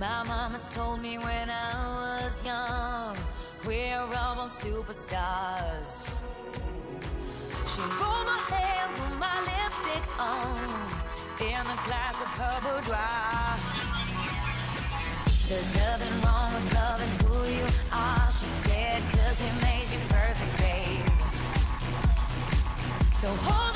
My mama told me when I was young, we're all born superstars. She rolled my hair, put my lipstick on, in a glass of her boudoir. There's nothing wrong with loving who you are, she said, cause he made you perfect, babe. So hold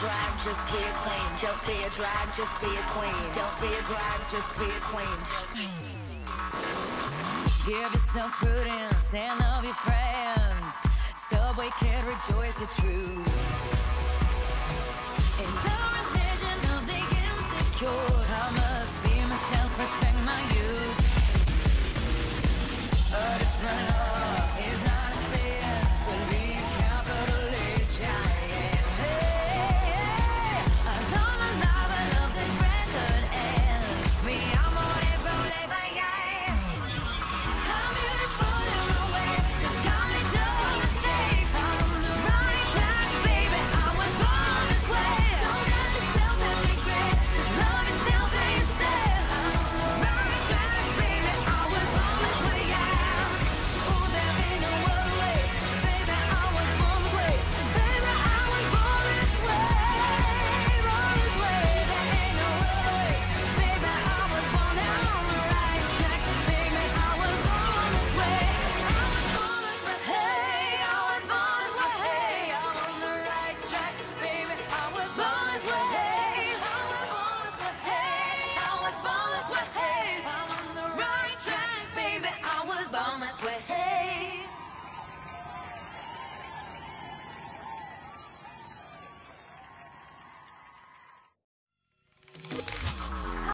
drag, just be a queen. Don't be a drag, just be a queen. Don't be a drag, just be a queen. Give yourself prudence and love your friends. Subway can rejoice your truth. In the religion of the insecure, moments